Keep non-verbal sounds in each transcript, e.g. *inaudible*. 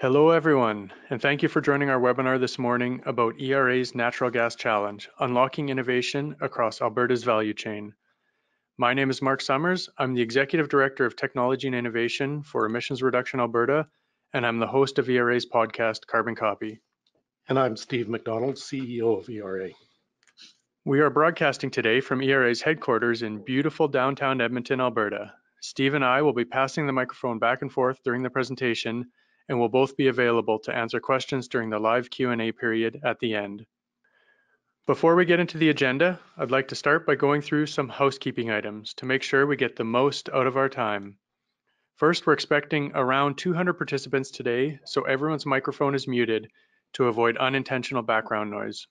Hello, everyone, and thank you for joining our webinar this morning about ERA's Natural Gas Challenge, Unlocking Innovation Across Alberta's Value Chain. My name is Mark Summers. I'm the Executive Director of Technology and Innovation for Emissions Reduction Alberta, and I'm the host of ERA's podcast, Carbon Copy. And I'm Steve MacDonald, CEO of ERA. We are broadcasting today from ERA's headquarters in beautiful downtown Edmonton, Alberta. Steve and I will be passing the microphone back and forth during the presentation and will both be available to answer questions during the live Q&A period at the end. Before we get into the agenda, I'd like to start by going through some housekeeping items to make sure we get the most out of our time. First, we're expecting around 200 participants today, so everyone's microphone is muted to avoid unintentional background noise.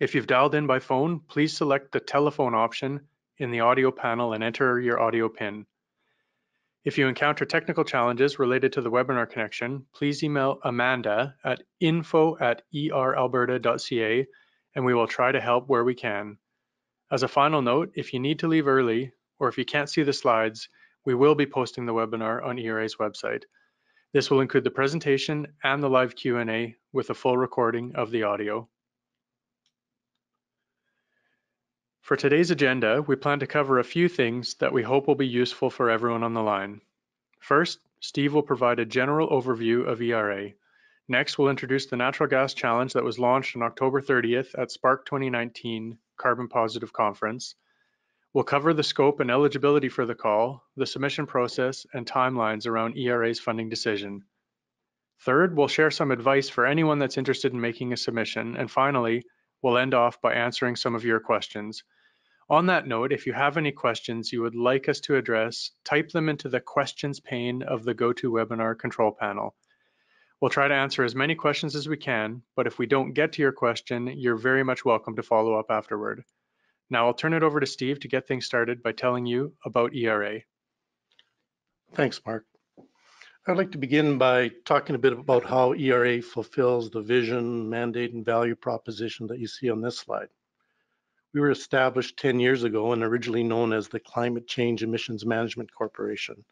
If you've dialed in by phone, please select the telephone option in the audio panel and enter your audio PIN. If you encounter technical challenges related to the webinar connection, please email Amanda at info at eralberta.ca and we will try to help where we can. As a final note, if you need to leave early or if you can't see the slides, we will be posting the webinar on ERA's website. This will include the presentation and the live Q&A with a full recording of the audio. For today's agenda, we plan to cover a few things that we hope will be useful for everyone on the line. First, Steve will provide a general overview of ERA. Next, we'll introduce the Natural Gas Challenge that was launched on October 30th at Spark 2019 Carbon Positive Conference. We'll cover the scope and eligibility for the call, the submission process, and timelines around ERA's funding decision. Third, we'll share some advice for anyone that's interested in making a submission. And finally, we'll end off by answering some of your questions. On that note, if you have any questions you would like us to address, type them into the questions pane of the GoToWebinar control panel. We'll try to answer as many questions as we can, but if we don't get to your question, you're very much welcome to follow up afterward. Now I'll turn it over to Steve to get things started by telling you about ERA. Thanks, Mark. I'd like to begin by talking a bit about how ERA fulfills the vision, mandate, and value proposition that you see on this slide. We were established 10 years ago and originally known as the Climate Change Emissions Management Corporation.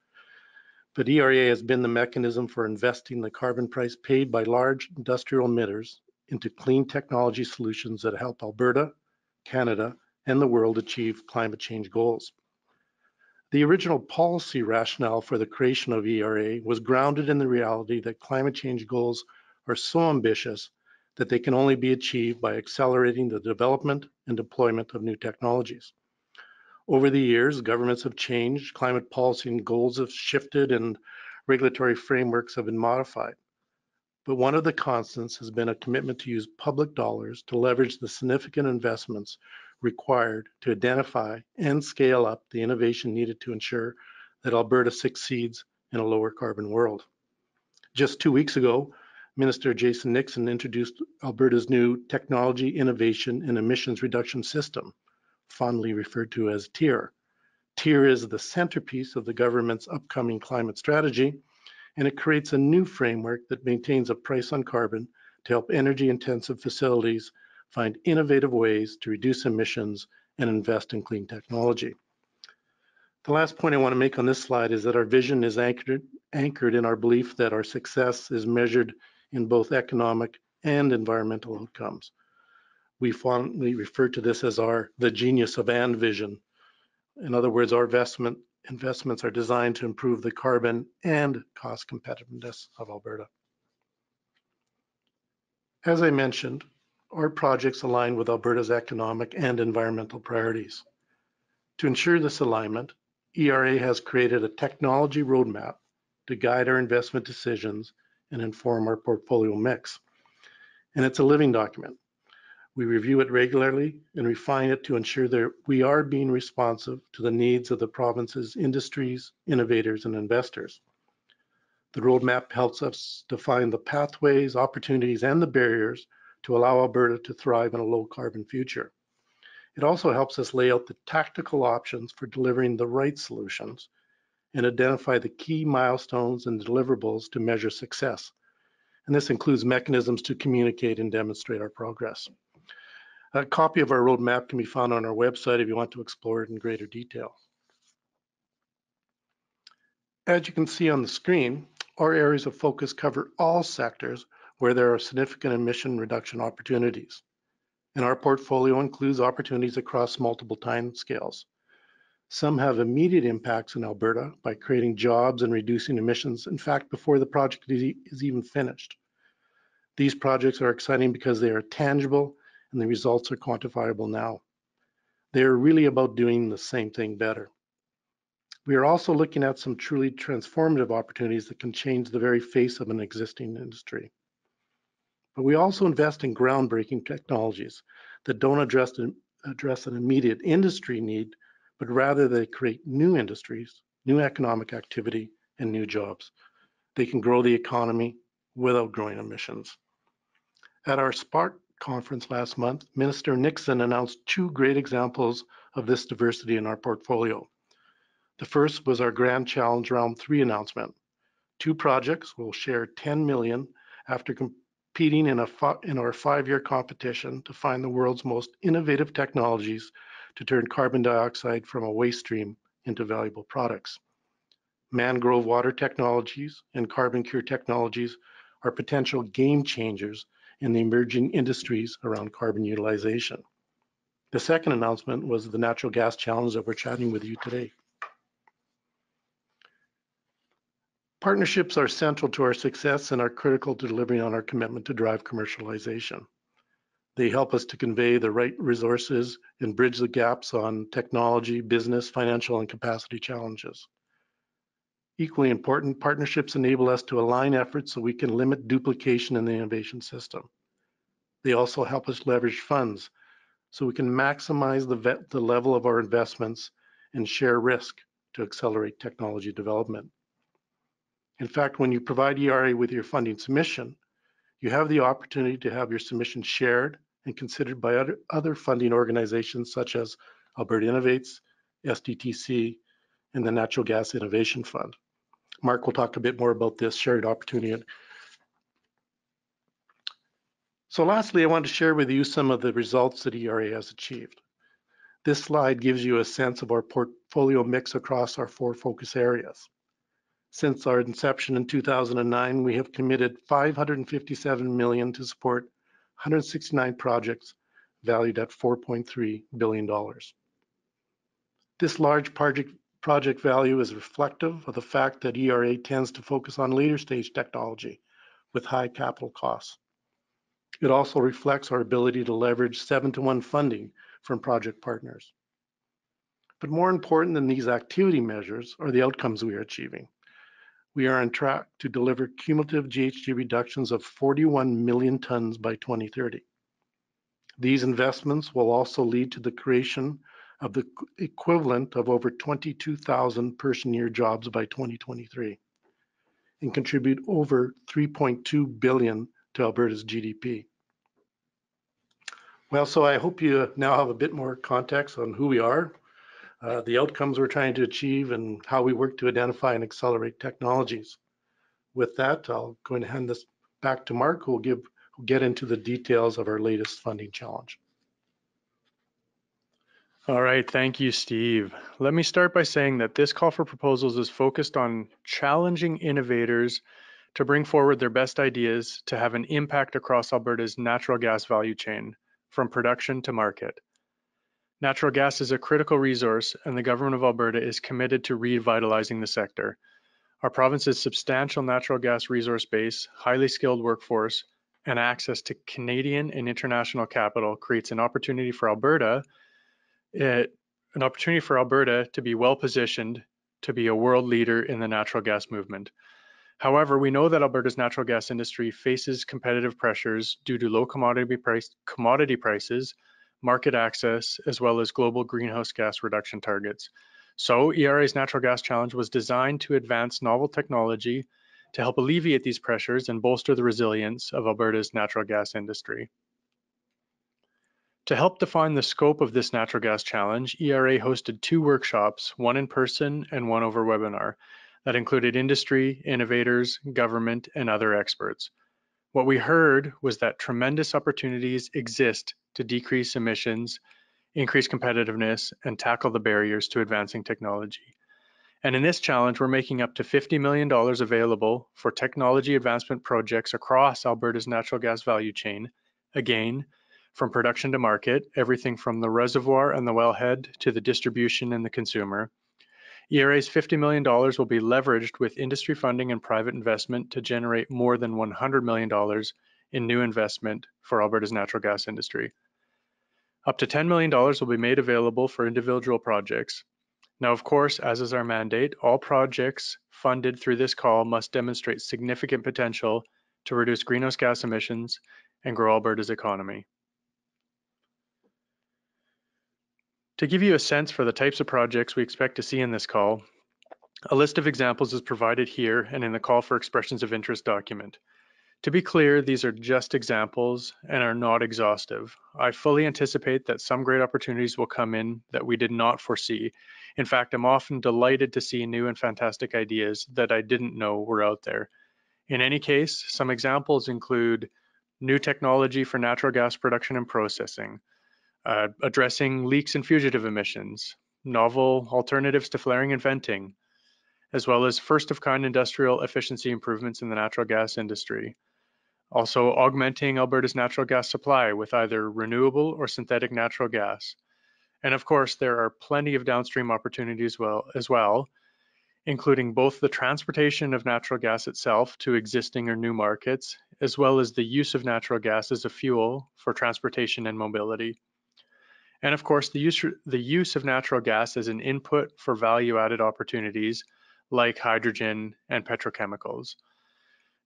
But ERA has been the mechanism for investing the carbon price paid by large industrial emitters into clean technology solutions that help Alberta, Canada, and the world achieve climate change goals. The original policy rationale for the creation of ERA was grounded in the reality that climate change goals are so ambitious that they can only be achieved by accelerating the development and deployment of new technologies. Over the years, governments have changed, climate policy and goals have shifted, and regulatory frameworks have been modified. But one of the constants has been a commitment to use public dollars to leverage the significant investments required to identify and scale up the innovation needed to ensure that Alberta succeeds in a lower carbon world. Just two weeks ago, Minister Jason Nixon introduced Alberta's new Technology Innovation and Emissions Reduction System, fondly referred to as TIER. TIER is the centerpiece of the government's upcoming climate strategy, and it creates a new framework that maintains a price on carbon to help energy-intensive facilities find innovative ways to reduce emissions and invest in clean technology. The last point I want to make on this slide is that our vision is anchored, anchored in our belief that our success is measured in both economic and environmental outcomes. We fondly refer to this as our the genius of and vision. In other words, our investment investments are designed to improve the carbon and cost competitiveness of Alberta. As I mentioned, our projects align with Alberta's economic and environmental priorities. To ensure this alignment, ERA has created a technology roadmap to guide our investment decisions and inform our portfolio mix. And it's a living document. We review it regularly and refine it to ensure that we are being responsive to the needs of the province's industries, innovators, and investors. The roadmap helps us define the pathways, opportunities, and the barriers to allow Alberta to thrive in a low carbon future. It also helps us lay out the tactical options for delivering the right solutions and identify the key milestones and deliverables to measure success. And this includes mechanisms to communicate and demonstrate our progress. A copy of our roadmap can be found on our website if you want to explore it in greater detail. As you can see on the screen, Our areas of focus cover all sectors where there are significant emission reduction opportunities. And our portfolio includes opportunities across multiple time scales. Some have immediate impacts in Alberta by creating jobs and reducing emissions, in fact, before the project is even finished. These projects are exciting because they are tangible and the results are quantifiable now. They are really about doing the same thing better. We are also looking at some truly transformative opportunities that can change the very face of an existing industry. But we also invest in groundbreaking technologies that don't address an, address an immediate industry need, but rather they create new industries, new economic activity, and new jobs. They can grow the economy without growing emissions. At our Spark conference last month, Minister Nixon announced two great examples of this diversity in our portfolio. The first was our Grand Challenge Round 3 announcement. Two projects will share 10 million after competing in, a in our five-year competition to find the world's most innovative technologies to turn carbon dioxide from a waste stream into valuable products. Mangrove water technologies and CarbonCure technologies are potential game changers in the emerging industries around carbon utilization. The second announcement was the natural gas challenge that we're chatting with you today. Partnerships are central to our success and are critical to delivering on our commitment to drive commercialization. They help us to convey the right resources and bridge the gaps on technology, business, financial, and capacity challenges. Equally important, partnerships enable us to align efforts so we can limit duplication in the innovation system. They also help us leverage funds so we can maximize the, the level of our investments and share risk to accelerate technology development. In fact, when you provide ERA with your funding submission, you have the opportunity to have your submission shared and considered by other, other funding organizations such as Alberta Innovates, SDTC, and the Natural Gas Innovation Fund. Mark will talk a bit more about this shared opportunity. So lastly, I want to share with you some of the results that ERA has achieved. This slide gives you a sense of our portfolio mix across our four focus areas. Since our inception in 2009, we have committed 557 million to support 169 projects valued at 4.3 billion dollars. This large project project value is reflective of the fact that ERA tends to focus on later stage technology with high capital costs. It also reflects our ability to leverage 7 to 1 funding from project partners. But more important than these activity measures are the outcomes we are achieving we are on track to deliver cumulative GHG reductions of 41 million tons by 2030. These investments will also lead to the creation of the equivalent of over 22,000 person-year jobs by 2023 and contribute over 3.2 billion to Alberta's GDP. Well, so I hope you now have a bit more context on who we are, uh, the outcomes we're trying to achieve and how we work to identify and accelerate technologies. With that, I'll go and hand this back to Mark, who will give who'll get into the details of our latest funding challenge. All right, thank you, Steve. Let me start by saying that this call for proposals is focused on challenging innovators to bring forward their best ideas to have an impact across Alberta's natural gas value chain, from production to market. Natural gas is a critical resource, and the Government of Alberta is committed to revitalizing the sector. Our province's substantial natural gas resource base, highly skilled workforce, and access to Canadian and international capital creates an opportunity for Alberta, it, eh, an opportunity for Alberta to be well positioned to be a world leader in the natural gas movement. However, we know that Alberta's natural gas industry faces competitive pressures due to low commodity price commodity prices market access, as well as global greenhouse gas reduction targets. So ERA's Natural Gas Challenge was designed to advance novel technology to help alleviate these pressures and bolster the resilience of Alberta's natural gas industry. To help define the scope of this natural gas challenge, ERA hosted two workshops, one in person and one over webinar, that included industry, innovators, government, and other experts. What we heard was that tremendous opportunities exist to decrease emissions, increase competitiveness, and tackle the barriers to advancing technology. And in this challenge, we're making up to $50 million available for technology advancement projects across Alberta's natural gas value chain. Again, from production to market, everything from the reservoir and the wellhead to the distribution and the consumer. ERA's $50 million will be leveraged with industry funding and private investment to generate more than $100 million in new investment for Alberta's natural gas industry. Up to $10 million will be made available for individual projects. Now, of course, as is our mandate, all projects funded through this call must demonstrate significant potential to reduce greenhouse gas emissions and grow Alberta's economy. To give you a sense for the types of projects we expect to see in this call, a list of examples is provided here and in the call for expressions of interest document. To be clear, these are just examples and are not exhaustive. I fully anticipate that some great opportunities will come in that we did not foresee. In fact, I'm often delighted to see new and fantastic ideas that I didn't know were out there. In any case, some examples include new technology for natural gas production and processing, uh, addressing leaks and fugitive emissions, novel alternatives to flaring and venting, as well as first of kind industrial efficiency improvements in the natural gas industry. Also augmenting Alberta's natural gas supply with either renewable or synthetic natural gas. And of course, there are plenty of downstream opportunities well, as well, including both the transportation of natural gas itself to existing or new markets, as well as the use of natural gas as a fuel for transportation and mobility. And of course, the use, the use of natural gas as an input for value added opportunities like hydrogen and petrochemicals.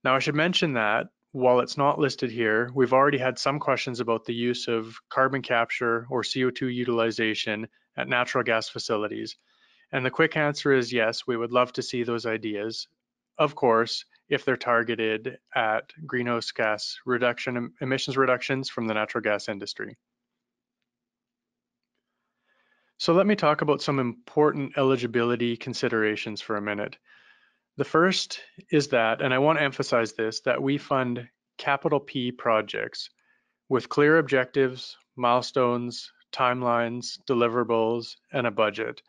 Now, I should mention that while it's not listed here, we've already had some questions about the use of carbon capture or CO2 utilization at natural gas facilities. And the quick answer is yes, we would love to see those ideas. Of course, if they're targeted at greenhouse gas reduction emissions reductions from the natural gas industry. So let me talk about some important eligibility considerations for a minute. The first is that, and I want to emphasize this, that we fund capital P projects with clear objectives, milestones, timelines, deliverables, and a budget.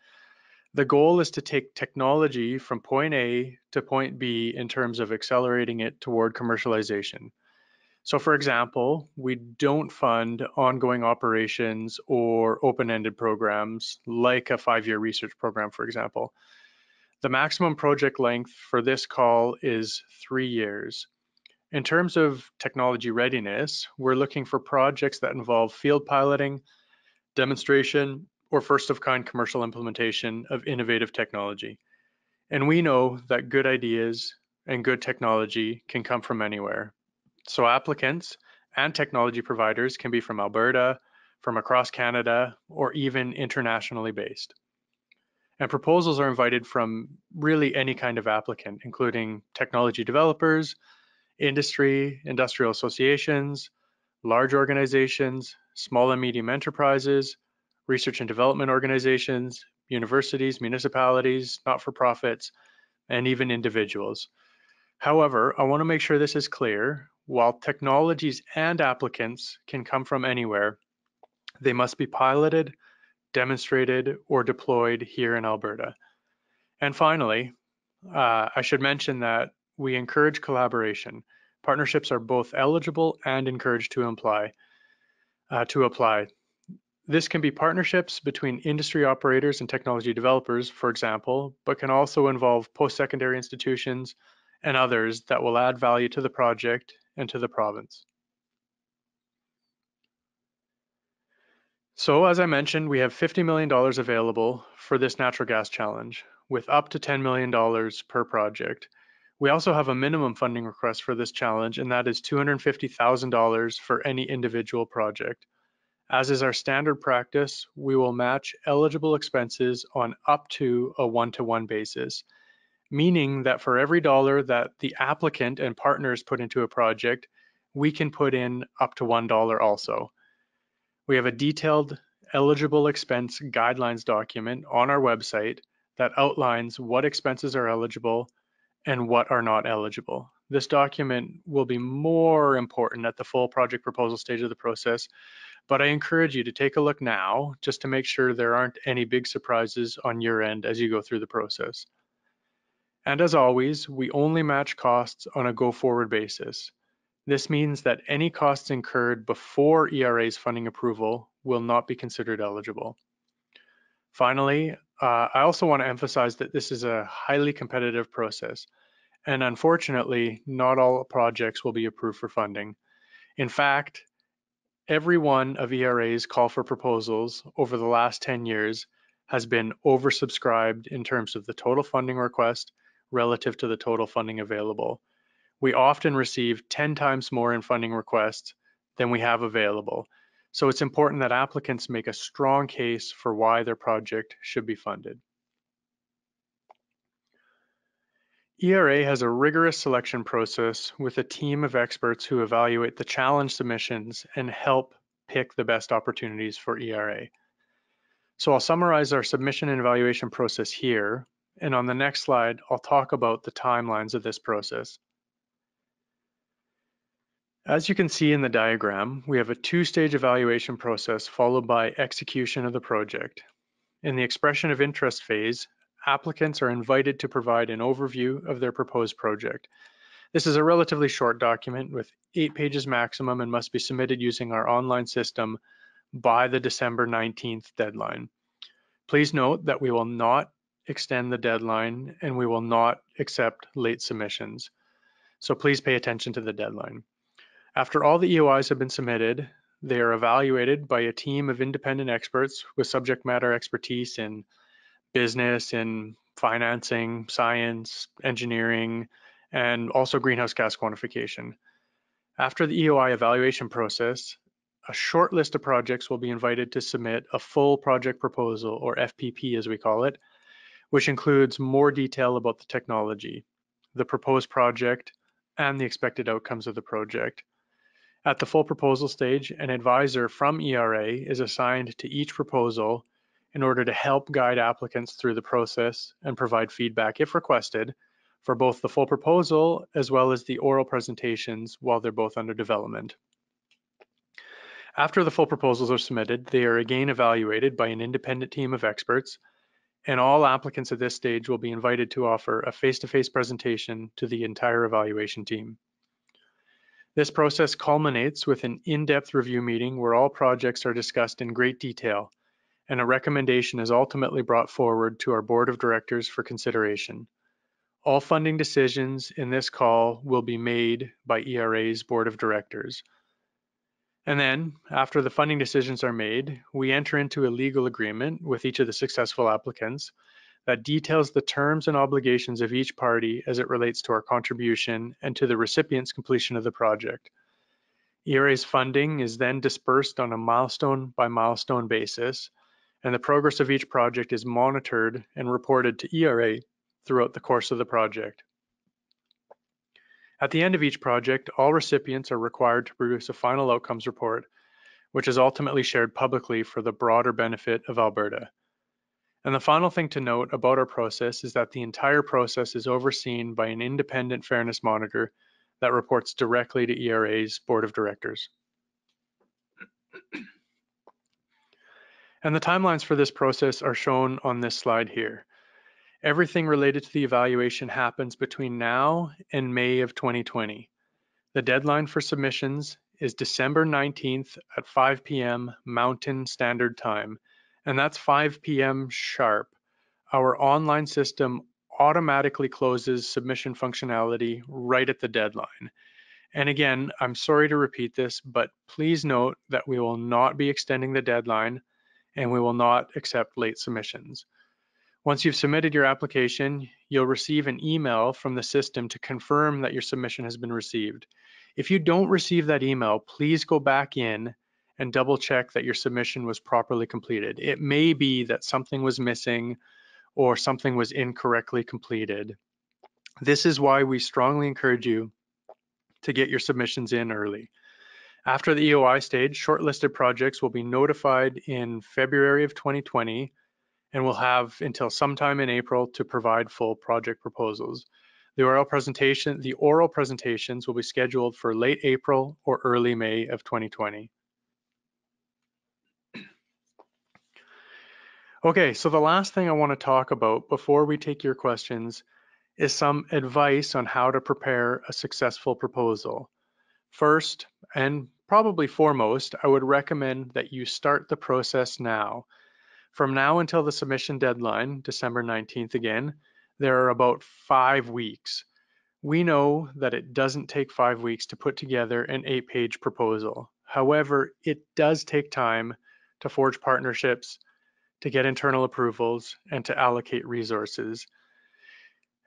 The goal is to take technology from point A to point B in terms of accelerating it toward commercialization. So for example, we don't fund ongoing operations or open-ended programs like a five-year research program, for example. The maximum project length for this call is three years. In terms of technology readiness, we're looking for projects that involve field piloting, demonstration, or first of kind commercial implementation of innovative technology. And we know that good ideas and good technology can come from anywhere. So applicants and technology providers can be from Alberta, from across Canada, or even internationally based. And proposals are invited from really any kind of applicant, including technology developers, industry, industrial associations, large organizations, small and medium enterprises, research and development organizations, universities, municipalities, not-for-profits, and even individuals. However, I want to make sure this is clear. While technologies and applicants can come from anywhere, they must be piloted, demonstrated, or deployed here in Alberta. And finally, uh, I should mention that we encourage collaboration. Partnerships are both eligible and encouraged to apply. Uh, to apply. This can be partnerships between industry operators and technology developers, for example, but can also involve post-secondary institutions and others that will add value to the project and to the province. So as I mentioned, we have $50 million available for this natural gas challenge with up to $10 million per project. We also have a minimum funding request for this challenge, and that is $250,000 for any individual project. As is our standard practice, we will match eligible expenses on up to a one-to-one basis meaning that for every dollar that the applicant and partners put into a project, we can put in up to $1 also. We have a detailed eligible expense guidelines document on our website that outlines what expenses are eligible and what are not eligible. This document will be more important at the full project proposal stage of the process, but I encourage you to take a look now just to make sure there aren't any big surprises on your end as you go through the process. And as always, we only match costs on a go-forward basis. This means that any costs incurred before ERA's funding approval will not be considered eligible. Finally, uh, I also want to emphasize that this is a highly competitive process, and unfortunately, not all projects will be approved for funding. In fact, every one of ERA's call for proposals over the last 10 years has been oversubscribed in terms of the total funding request relative to the total funding available. We often receive 10 times more in funding requests than we have available. So it's important that applicants make a strong case for why their project should be funded. ERA has a rigorous selection process with a team of experts who evaluate the challenge submissions and help pick the best opportunities for ERA. So I'll summarize our submission and evaluation process here, and on the next slide, I'll talk about the timelines of this process. As you can see in the diagram, we have a two-stage evaluation process followed by execution of the project. In the expression of interest phase, applicants are invited to provide an overview of their proposed project. This is a relatively short document with eight pages maximum and must be submitted using our online system by the December 19th deadline. Please note that we will not extend the deadline and we will not accept late submissions. So please pay attention to the deadline. After all the EOIs have been submitted, they are evaluated by a team of independent experts with subject matter expertise in business, in financing, science, engineering, and also greenhouse gas quantification. After the EOI evaluation process, a short list of projects will be invited to submit a full project proposal, or FPP as we call it, which includes more detail about the technology, the proposed project, and the expected outcomes of the project. At the full proposal stage, an advisor from ERA is assigned to each proposal in order to help guide applicants through the process and provide feedback if requested for both the full proposal as well as the oral presentations while they're both under development. After the full proposals are submitted, they are again evaluated by an independent team of experts, and all applicants at this stage will be invited to offer a face-to-face -face presentation to the entire evaluation team. This process culminates with an in-depth review meeting where all projects are discussed in great detail and a recommendation is ultimately brought forward to our board of directors for consideration. All funding decisions in this call will be made by ERA's board of directors. And then, after the funding decisions are made, we enter into a legal agreement with each of the successful applicants that details the terms and obligations of each party as it relates to our contribution and to the recipient's completion of the project. ERA's funding is then dispersed on a milestone by milestone basis, and the progress of each project is monitored and reported to ERA throughout the course of the project. At the end of each project, all recipients are required to produce a final outcomes report, which is ultimately shared publicly for the broader benefit of Alberta. And the final thing to note about our process is that the entire process is overseen by an independent fairness monitor that reports directly to ERA's board of directors. And the timelines for this process are shown on this slide here. Everything related to the evaluation happens between now and May of 2020. The deadline for submissions is December 19th at 5 p.m. Mountain Standard Time, and that's 5 p.m. sharp. Our online system automatically closes submission functionality right at the deadline. And again, I'm sorry to repeat this, but please note that we will not be extending the deadline and we will not accept late submissions. Once you've submitted your application, you'll receive an email from the system to confirm that your submission has been received. If you don't receive that email, please go back in and double check that your submission was properly completed. It may be that something was missing or something was incorrectly completed. This is why we strongly encourage you to get your submissions in early. After the EOI stage, shortlisted projects will be notified in February of 2020 and will have until sometime in April to provide full project proposals. The oral presentation, the oral presentations will be scheduled for late April or early May of 2020. Okay, so the last thing I want to talk about before we take your questions is some advice on how to prepare a successful proposal. First, and probably foremost, I would recommend that you start the process now. From now until the submission deadline, December 19th again, there are about five weeks. We know that it doesn't take five weeks to put together an eight page proposal. However, it does take time to forge partnerships, to get internal approvals, and to allocate resources.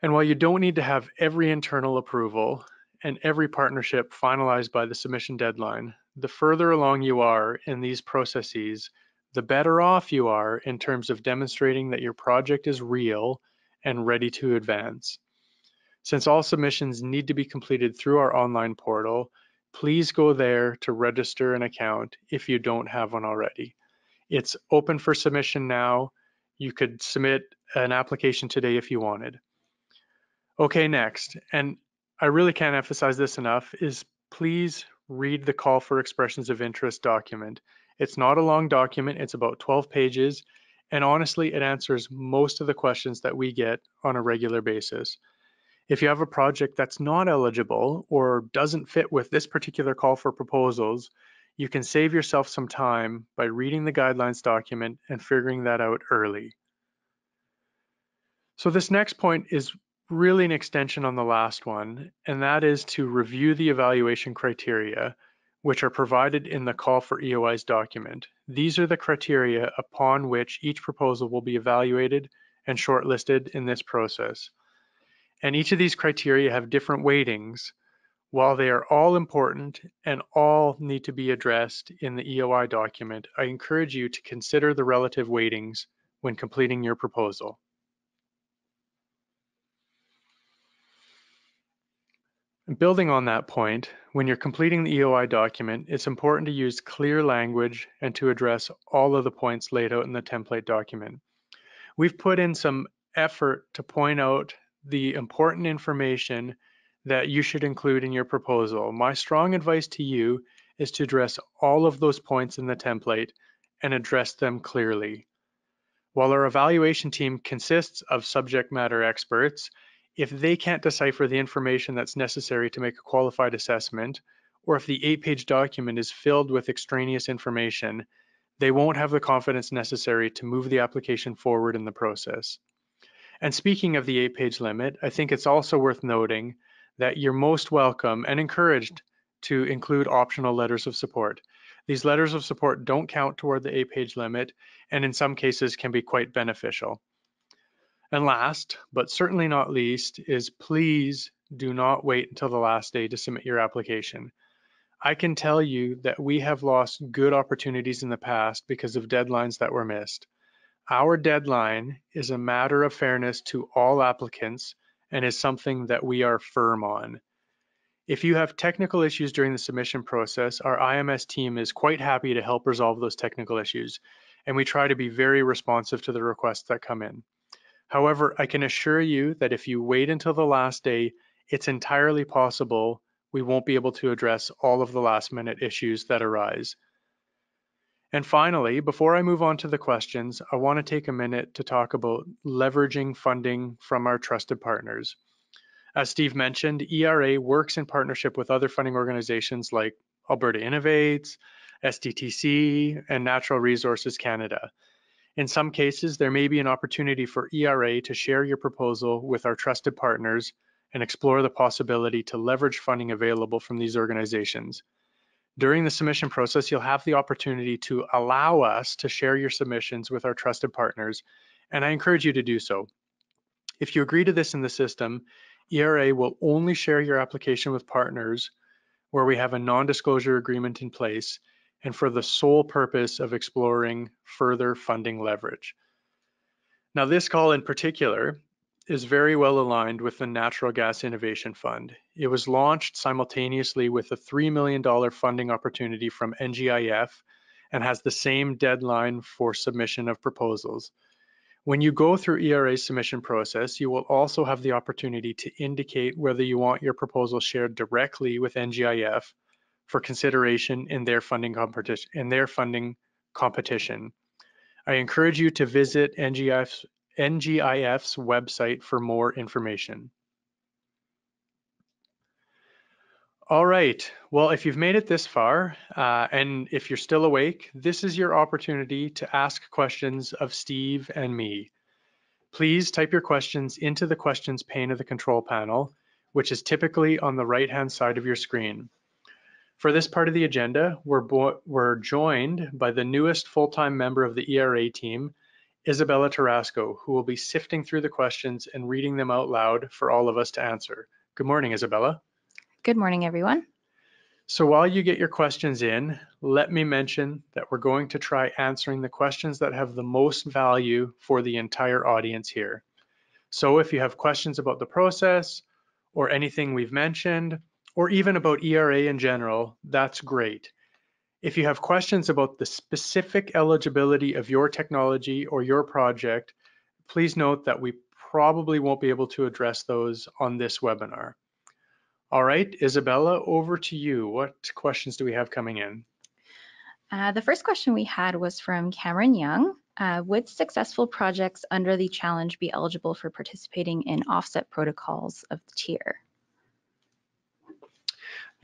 And while you don't need to have every internal approval and every partnership finalized by the submission deadline, the further along you are in these processes, the better off you are in terms of demonstrating that your project is real and ready to advance. Since all submissions need to be completed through our online portal, please go there to register an account if you don't have one already. It's open for submission now. You could submit an application today if you wanted. Okay, next, and I really can't emphasize this enough, is please read the call for expressions of interest document. It's not a long document, it's about 12 pages, and honestly, it answers most of the questions that we get on a regular basis. If you have a project that's not eligible or doesn't fit with this particular call for proposals, you can save yourself some time by reading the guidelines document and figuring that out early. So this next point is really an extension on the last one, and that is to review the evaluation criteria, which are provided in the call for EOIs document. These are the criteria upon which each proposal will be evaluated and shortlisted in this process. And each of these criteria have different weightings. While they are all important and all need to be addressed in the EOI document, I encourage you to consider the relative weightings when completing your proposal. Building on that point, when you're completing the EOI document, it's important to use clear language and to address all of the points laid out in the template document. We've put in some effort to point out the important information that you should include in your proposal. My strong advice to you is to address all of those points in the template and address them clearly. While our evaluation team consists of subject matter experts, if they can't decipher the information that's necessary to make a qualified assessment, or if the eight page document is filled with extraneous information, they won't have the confidence necessary to move the application forward in the process. And speaking of the eight page limit, I think it's also worth noting that you're most welcome and encouraged to include optional letters of support. These letters of support don't count toward the eight page limit and in some cases can be quite beneficial. And last, but certainly not least, is please do not wait until the last day to submit your application. I can tell you that we have lost good opportunities in the past because of deadlines that were missed. Our deadline is a matter of fairness to all applicants and is something that we are firm on. If you have technical issues during the submission process, our IMS team is quite happy to help resolve those technical issues, and we try to be very responsive to the requests that come in. However, I can assure you that if you wait until the last day, it's entirely possible we won't be able to address all of the last minute issues that arise. And finally, before I move on to the questions, I want to take a minute to talk about leveraging funding from our trusted partners. As Steve mentioned, ERA works in partnership with other funding organizations like Alberta Innovates, SDTC, and Natural Resources Canada. In some cases, there may be an opportunity for ERA to share your proposal with our trusted partners and explore the possibility to leverage funding available from these organizations. During the submission process, you'll have the opportunity to allow us to share your submissions with our trusted partners, and I encourage you to do so. If you agree to this in the system, ERA will only share your application with partners where we have a non-disclosure agreement in place and for the sole purpose of exploring further funding leverage. Now, this call in particular is very well aligned with the Natural Gas Innovation Fund. It was launched simultaneously with a $3 million funding opportunity from NGIF and has the same deadline for submission of proposals. When you go through ERA's submission process, you will also have the opportunity to indicate whether you want your proposal shared directly with NGIF for consideration in their funding competition. In their funding competition. I encourage you to visit NGIF's NGIF's website for more information. All right. Well, if you've made it this far, uh, and if you're still awake, this is your opportunity to ask questions of Steve and me. Please type your questions into the questions pane of the control panel, which is typically on the right-hand side of your screen. For this part of the agenda, we're, we're joined by the newest full-time member of the ERA team, Isabella Tarasco, who will be sifting through the questions and reading them out loud for all of us to answer. Good morning, Isabella. Good morning, everyone. So while you get your questions in, let me mention that we're going to try answering the questions that have the most value for the entire audience here. So if you have questions about the process or anything we've mentioned, or even about ERA in general, that's great. If you have questions about the specific eligibility of your technology or your project, please note that we probably won't be able to address those on this webinar. All right, Isabella, over to you. What questions do we have coming in? Uh, the first question we had was from Cameron Young. Uh, would successful projects under the challenge be eligible for participating in offset protocols of the tier?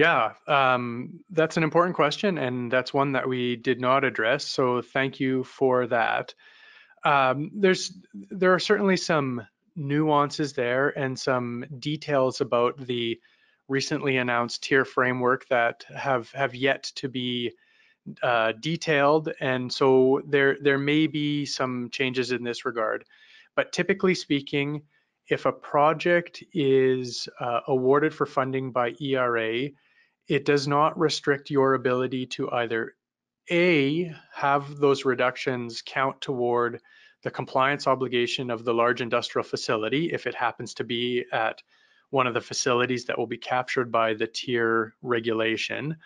Yeah, um, that's an important question, and that's one that we did not address. So thank you for that. Um, there's there are certainly some nuances there and some details about the recently announced tier framework that have have yet to be uh, detailed, and so there there may be some changes in this regard. But typically speaking, if a project is uh, awarded for funding by ERA, it does not restrict your ability to either A, have those reductions count toward the compliance obligation of the large industrial facility if it happens to be at one of the facilities that will be captured by the tier regulation,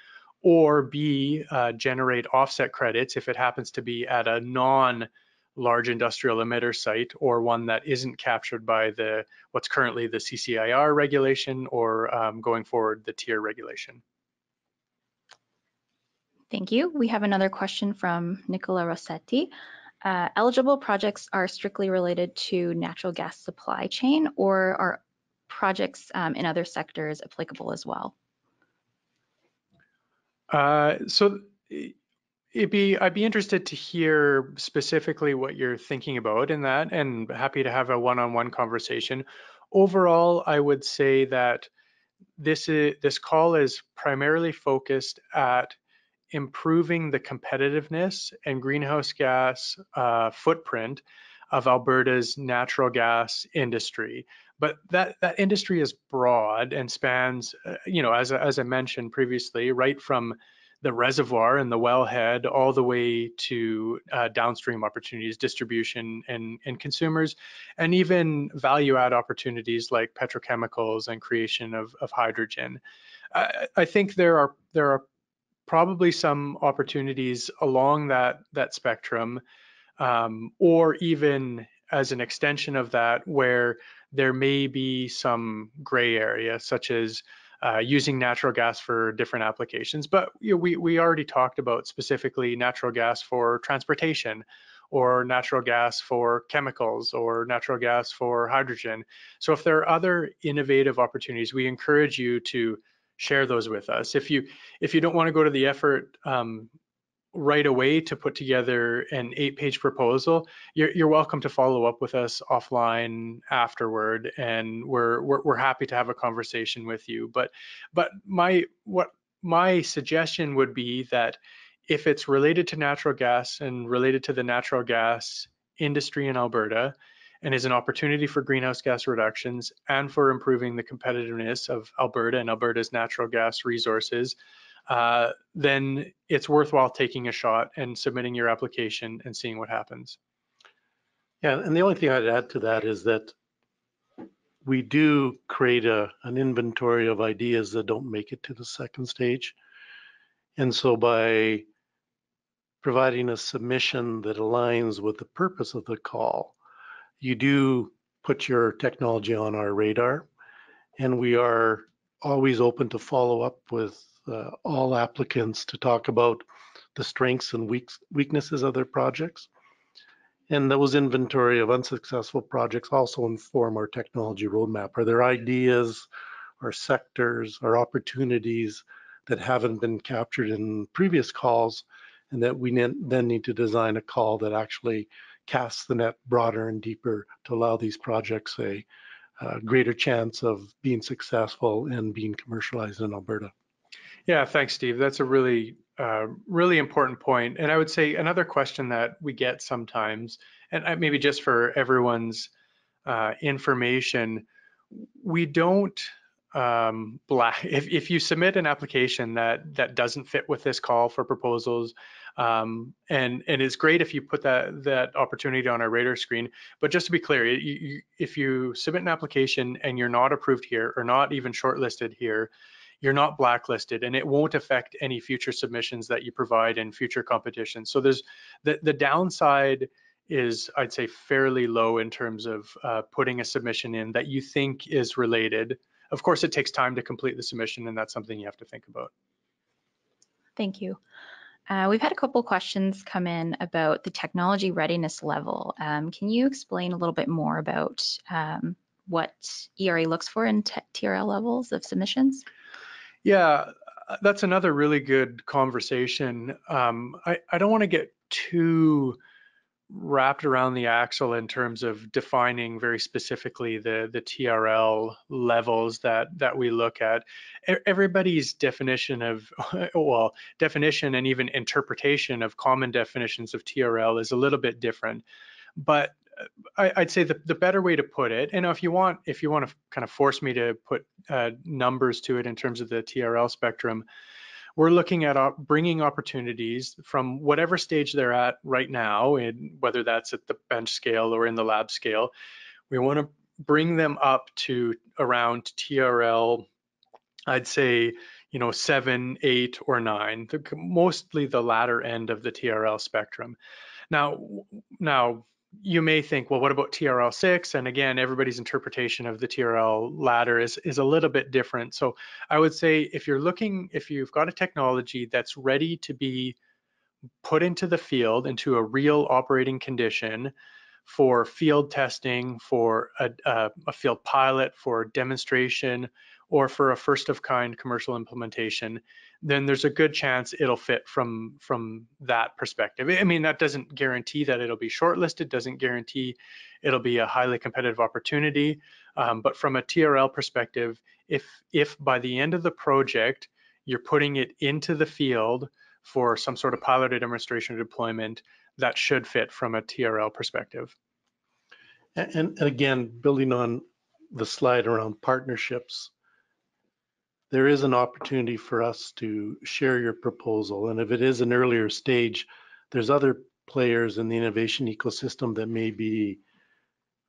or B, uh, generate offset credits if it happens to be at a non large industrial emitter site or one that isn't captured by the what's currently the CCIR regulation or um, going forward the tier regulation. Thank you. We have another question from Nicola Rossetti. Uh, eligible projects are strictly related to natural gas supply chain or are projects um, in other sectors applicable as well? Uh, so it'd be I'd be interested to hear specifically what you're thinking about in that and happy to have a one-on-one -on -one conversation. Overall, I would say that this is this call is primarily focused at improving the competitiveness and greenhouse gas uh, footprint of Alberta's natural gas industry. But that, that industry is broad and spans, uh, you know, as, as I mentioned previously, right from the reservoir and the wellhead all the way to uh, downstream opportunities, distribution and, and consumers, and even value add opportunities like petrochemicals and creation of, of hydrogen. I, I think there are there are probably some opportunities along that that spectrum, um, or even as an extension of that, where there may be some gray area, such as uh, using natural gas for different applications. But you know, we we already talked about specifically natural gas for transportation, or natural gas for chemicals, or natural gas for hydrogen. So if there are other innovative opportunities, we encourage you to share those with us. If you if you don't want to go to the effort um, right away to put together an eight-page proposal, you're, you're welcome to follow up with us offline afterward, and we're, we're we're happy to have a conversation with you. But but my what my suggestion would be that if it's related to natural gas and related to the natural gas industry in Alberta, and is an opportunity for greenhouse gas reductions and for improving the competitiveness of Alberta and Alberta's natural gas resources, uh, then it's worthwhile taking a shot and submitting your application and seeing what happens. Yeah, and the only thing I'd add to that is that we do create a, an inventory of ideas that don't make it to the second stage. And so by providing a submission that aligns with the purpose of the call, you do put your technology on our radar, and we are always open to follow up with uh, all applicants to talk about the strengths and weaknesses of their projects. And those inventory of unsuccessful projects also inform our technology roadmap. Are there ideas or sectors or opportunities that haven't been captured in previous calls and that we then need to design a call that actually casts the net broader and deeper to allow these projects a, a greater chance of being successful and being commercialized in Alberta. Yeah, thanks, Steve. That's a really, uh, really important point. And I would say another question that we get sometimes, and maybe just for everyone's uh, information, we don't um, black. If, if you submit an application that that doesn't fit with this call for proposals, um, and and it's great if you put that that opportunity on our radar screen. But just to be clear, you, you, if you submit an application and you're not approved here or not even shortlisted here, you're not blacklisted and it won't affect any future submissions that you provide in future competitions. So there's the, the downside is I'd say fairly low in terms of uh, putting a submission in that you think is related. Of course, it takes time to complete the submission and that's something you have to think about. Thank you. Uh, we've had a couple questions come in about the technology readiness level. Um, can you explain a little bit more about um, what ERA looks for in TRL levels of submissions? Yeah, that's another really good conversation. Um, I, I don't want to get too wrapped around the axle in terms of defining very specifically the the TRL levels that that we look at. Everybody's definition of *laughs* well, definition and even interpretation of common definitions of TRL is a little bit different. But I, would say the, the better way to put it, and if you want, if you want to kind of force me to put uh, numbers to it in terms of the TRL spectrum, we're looking at uh, bringing opportunities from whatever stage they're at right now, whether that's at the bench scale or in the lab scale. We want to bring them up to around TRL, I'd say, you know, seven, eight, or nine, mostly the latter end of the TRL spectrum. Now, now you may think, well, what about TRL6? And again, everybody's interpretation of the TRL ladder is, is a little bit different. So I would say if you're looking, if you've got a technology that's ready to be put into the field, into a real operating condition for field testing, for a, a, a field pilot, for demonstration, or for a first of kind commercial implementation, then there's a good chance it'll fit from from that perspective. I mean, that doesn't guarantee that it'll be shortlisted, doesn't guarantee it'll be a highly competitive opportunity. Um, but from a TRL perspective, if if by the end of the project you're putting it into the field for some sort of piloted demonstration or deployment, that should fit from a TRL perspective. And, and again, building on the slide around partnerships, there is an opportunity for us to share your proposal. And if it is an earlier stage, there's other players in the innovation ecosystem that may be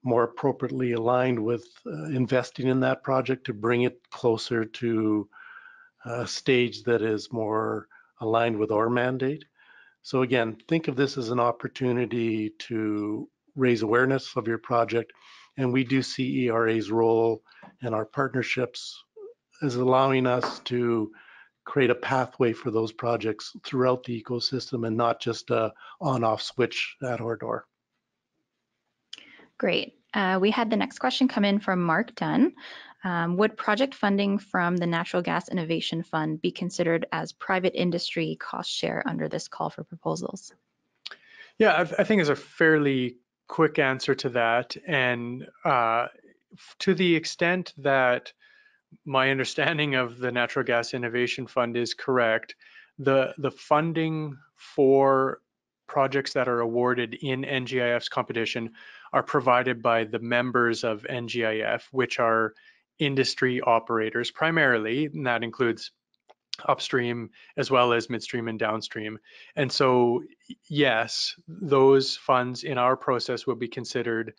more appropriately aligned with uh, investing in that project to bring it closer to a stage that is more aligned with our mandate. So again, think of this as an opportunity to raise awareness of your project. And we do see ERA's role and our partnerships is allowing us to create a pathway for those projects throughout the ecosystem and not just a on-off switch at our door. Great. Uh, we had the next question come in from Mark Dunn. Um, would project funding from the Natural Gas Innovation Fund be considered as private industry cost share under this call for proposals? Yeah, I, I think it's a fairly quick answer to that. And uh, to the extent that my understanding of the Natural Gas Innovation Fund is correct, the the funding for projects that are awarded in NGIF's competition are provided by the members of NGIF, which are industry operators primarily, and that includes upstream as well as midstream and downstream. And so, yes, those funds in our process will be considered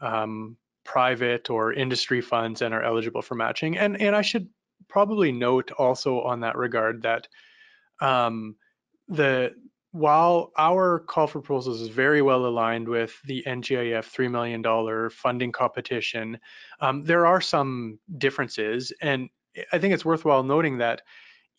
um, private or industry funds and are eligible for matching. And, and I should probably note also on that regard that um, the while our call for proposals is very well aligned with the NGIF $3 million funding competition, um, there are some differences. And I think it's worthwhile noting that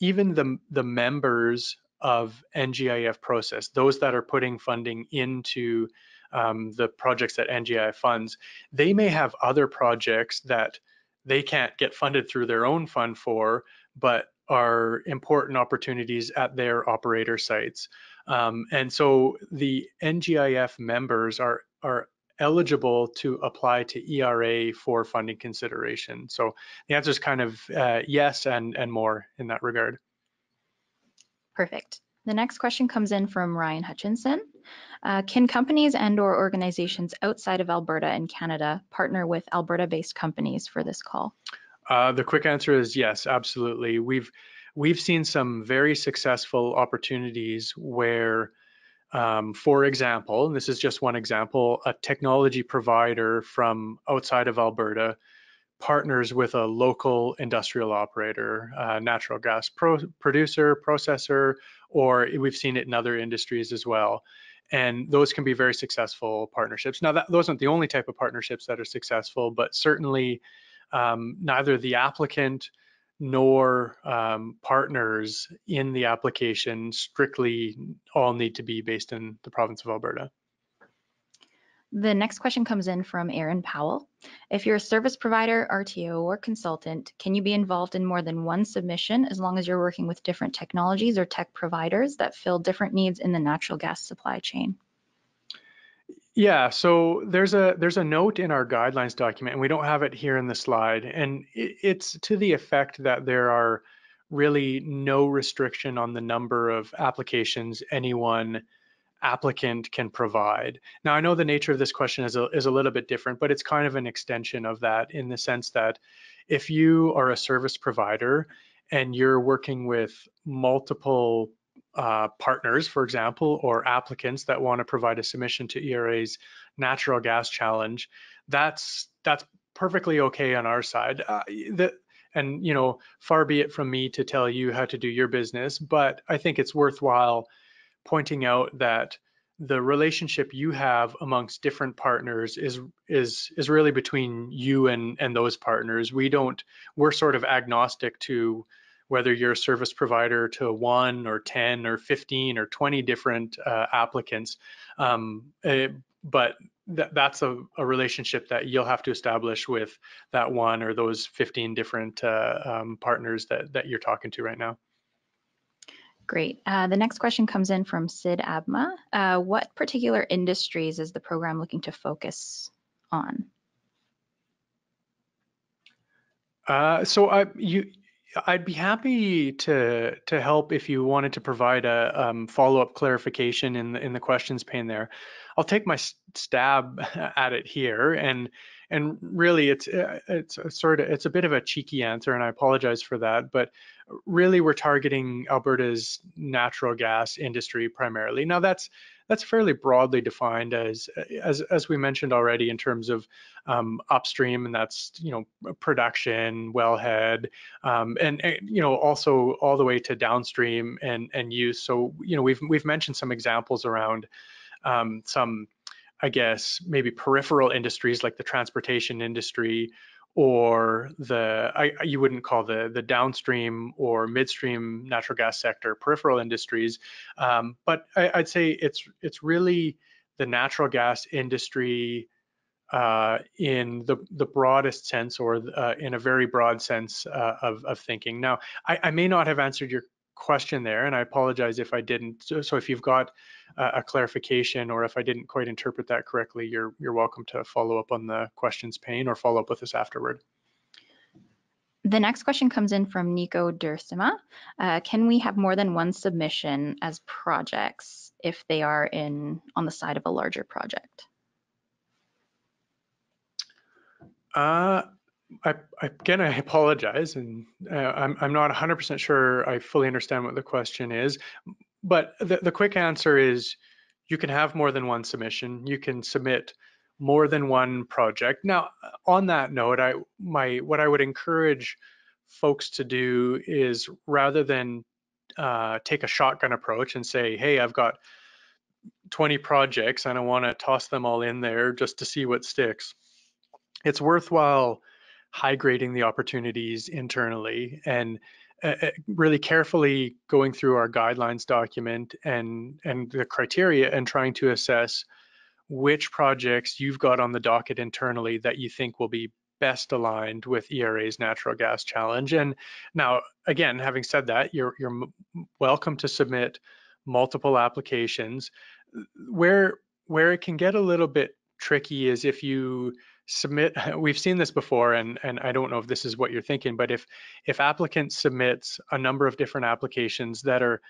even the, the members of NGIF process, those that are putting funding into um, the projects that NGI funds, they may have other projects that they can't get funded through their own fund for, but are important opportunities at their operator sites. Um, and so the NGIF members are, are eligible to apply to ERA for funding consideration. So the answer is kind of uh, yes and, and more in that regard. Perfect. The next question comes in from Ryan Hutchinson. Uh, can companies and or organizations outside of Alberta and Canada partner with Alberta-based companies for this call? Uh, the quick answer is yes, absolutely. We've we've seen some very successful opportunities where, um, for example, and this is just one example, a technology provider from outside of Alberta partners with a local industrial operator, uh, natural gas pro producer, processor, or we've seen it in other industries as well. And those can be very successful partnerships. Now, that, those aren't the only type of partnerships that are successful, but certainly um, neither the applicant nor um, partners in the application strictly all need to be based in the province of Alberta. The next question comes in from Aaron Powell. If you're a service provider, RTO, or consultant, can you be involved in more than one submission as long as you're working with different technologies or tech providers that fill different needs in the natural gas supply chain? Yeah, so there's a there's a note in our guidelines document, and we don't have it here in the slide, and it, it's to the effect that there are really no restriction on the number of applications anyone applicant can provide. Now, I know the nature of this question is a, is a little bit different, but it's kind of an extension of that in the sense that if you are a service provider and you're working with multiple uh, partners, for example, or applicants that want to provide a submission to ERA's natural gas challenge, that's that's perfectly okay on our side. Uh, the, and you know, far be it from me to tell you how to do your business, but I think it's worthwhile pointing out that the relationship you have amongst different partners is is is really between you and and those partners. We don't we're sort of agnostic to whether you're a service provider to one or 10 or 15 or 20 different uh, applicants. Um, it, eh, but th- that's a, a, relationship that you'll have to establish with that one or those 15 different uh, um, partners that that you're talking to right now Great. Uh, the next question comes in from Sid Abma. Uh, what particular industries is the program looking to focus on? Uh, so I, you, I'd be happy to to help if you wanted to provide a um, follow-up clarification in the in the questions pane there. I'll take my stab *laughs* at it here, and and really it's uh, it's a sort of it's a bit of a cheeky answer and i apologize for that but really we're targeting alberta's natural gas industry primarily. Now that's that's fairly broadly defined as as as we mentioned already in terms of um, upstream and that's you know production wellhead um, and, and, you know also all the way to downstream and and use. So you know we've we've mentioned some examples around um, some I guess, maybe peripheral industries like the transportation industry or the I, you wouldn't call the the downstream or midstream natural gas sector peripheral industries, um, but I, would say it's it's really the natural gas industry uh, in the the broadest sense or uh, in a very broad sense uh, of of thinking. Now, I, I may not have answered your question there, and I apologize if I didn't. So, so if you've got uh, a clarification or if I didn't quite interpret that correctly, you're you're welcome to follow up on the questions pane or follow up with us afterward. The next question comes in from Nico Dursima. Uh, can we have more than one submission as projects if they are in on the side of a larger project? Uh, I, again, I apologize, and uh, I'm, I'm not 100% sure I fully understand what the question is. But the, the quick answer is you can have more than one submission. You can submit more than one project. Now, on that note, I my what I would encourage folks to do is rather than uh, take a shotgun approach and say, "Hey, I've got 20 projects and I want to toss them all in there just to see what sticks." It's worthwhile high grading the opportunities internally and uh, uh, really carefully going through our guidelines document and and the criteria and trying to assess which projects you've got on the docket internally that you think will be best aligned with ERA's natural gas challenge. And now, again, having said that, you're you're welcome to submit multiple applications. Where where it can get a little bit tricky is if you submit *laughs* we've seen this before and and I don't know if this is what you're thinking but if if applicant submits a number of different applications that are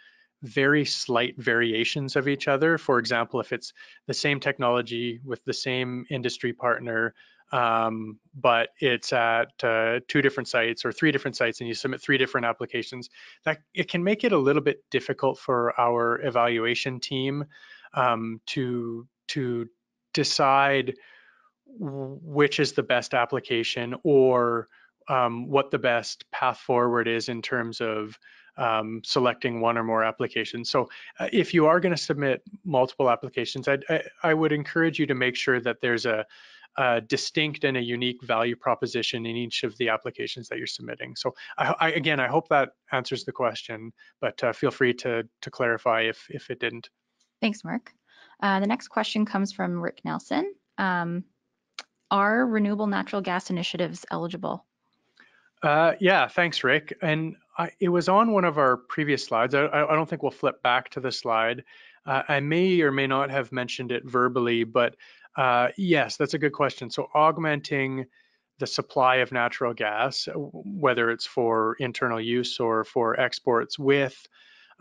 very slight variations of each other for example if it's the same technology with the same industry partner um, but it's at uh, two different sites or three different sites and you submit three different applications that it can make it a little bit difficult for our evaluation team um, to to decide which is the best application or um, what the best path forward is in terms of um, selecting one or more applications. So uh, if you are going to submit multiple applications, I, I, would encourage you to make sure that there's a, a, distinct and a unique value proposition in each of the applications that you're submitting. So I, I again, I hope that answers the question, but uh, feel free to, to clarify if, if it didn't. Thanks, Mark. Uh, the next question comes from Rick Nelson. Um, are renewable natural gas initiatives eligible? Uh, yeah, thanks, Rick. And I, it was on one of our previous slides. I, I, don't think we'll flip back to the slide. Uh, I may or may not have mentioned it verbally, but uh, yes, that's a good question. So augmenting the supply of natural gas, whether it's for internal use or for exports with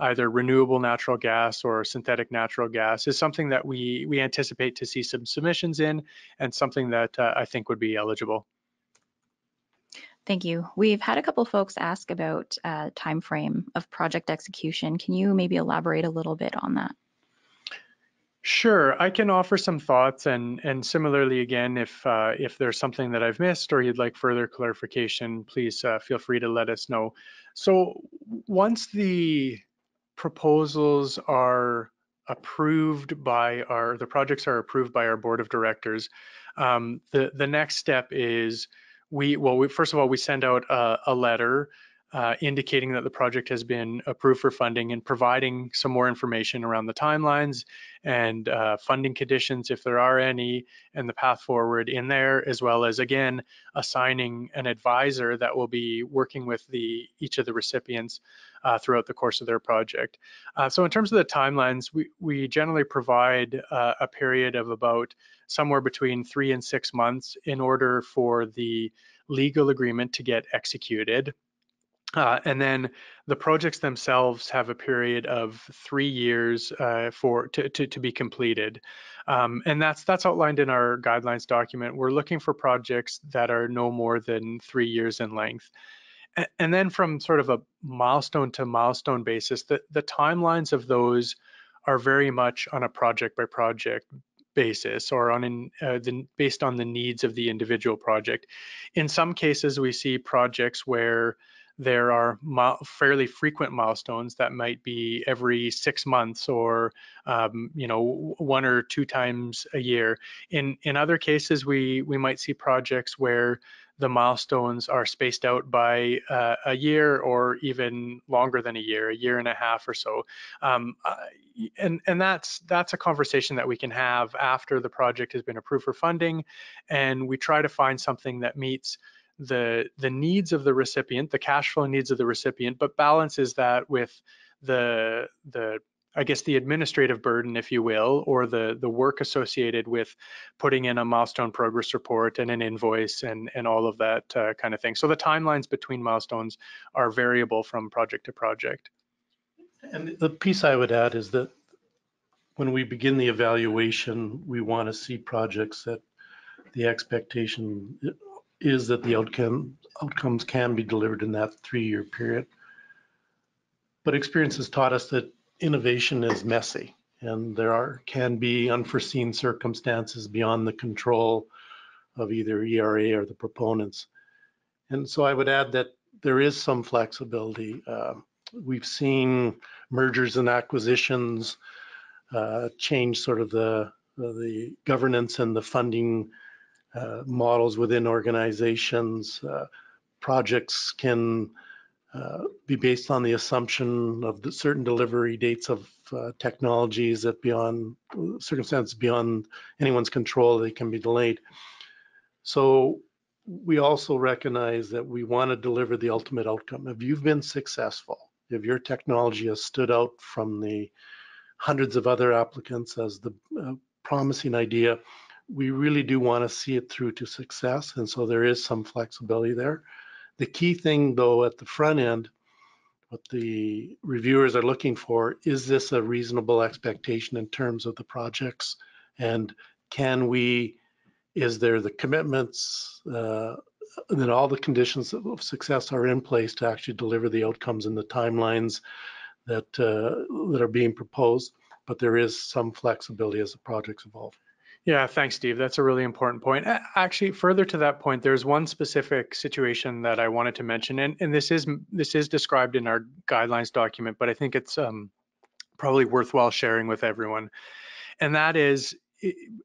either renewable natural gas or synthetic natural gas is something that we we anticipate to see some submissions in and something that uh, I think would be eligible. Thank you. We've had a couple folks ask about uh, time frame of project execution. Can you maybe elaborate a little bit on that? Sure, I can offer some thoughts, and and similarly, again, if uh, if there's something that I've missed or you'd like further clarification, please uh, feel free to let us know. So once the proposals are approved by our, the projects are approved by our board of directors, um, the, the next step is we, well, we, first of all, we send out a, a letter uh, indicating that the project has been approved for funding and providing some more information around the timelines and uh, funding conditions, if there are any, and the path forward in there, as well as, again, assigning an advisor that will be working with the each of the recipients uh, throughout the course of their project. Uh, so in terms of the timelines, we, we generally provide uh, a period of about somewhere between three and six months in order for the legal agreement to get executed. Uh, and then the projects themselves have a period of three years uh, for to, to, to, be completed. Um, and that's that's outlined in our guidelines document. We're looking for projects that are no more than three years in length. And, then from sort of a milestone to milestone basis, the, the timelines of those are very much on a project by project basis or on in, uh, the, based on the needs of the individual project. In some cases, we see projects where there are fairly frequent milestones that might be every six months or um, you know one or two times a year. In in other cases, we we might see projects where the milestones are spaced out by uh, a year or even longer than a year, a year and a half or so. Um, and and that's that's a conversation that we can have after the project has been approved for funding, and we try to find something that meets the the needs of the recipient, the cash flow needs of the recipient, but balances that with the the I guess the administrative burden, if you will, or the the work associated with putting in a milestone progress report and an invoice and and all of that uh, kind of thing. So the timelines between milestones are variable from project to project. And the piece I would add is that when we begin the evaluation, we want to see projects that the expectation is that the outcome outcomes can be delivered in that three-year period. But experience has taught us that innovation is messy and there are can be unforeseen circumstances beyond the control of either ERA or the proponents. And so I would add that there is some flexibility. Uh, we've seen mergers and acquisitions uh, change sort of the the governance and the funding uh, models within organizations. Uh, projects can uh, be based on the assumption of the certain delivery dates of uh, technologies that beyond circumstances beyond anyone's control, they can be delayed. So we also recognize that we want to deliver the ultimate outcome. If you've been successful, if your technology has stood out from the hundreds of other applicants as the uh, promising idea, we really do want to see it through to success. And so there is some flexibility there. The key thing though at the front end, what the reviewers are looking for, is this a reasonable expectation in terms of the projects? And can we, is there the commitments, uh, that all the conditions of success are in place to actually deliver the outcomes and the timelines that, uh, that are being proposed? But there is some flexibility as the projects evolve. Yeah, thanks, Steve. That's a really important point. Actually, further to that point, there's one specific situation that I wanted to mention, and, and this is this is described in our guidelines document, but I think it's um, probably worthwhile sharing with everyone. And that is,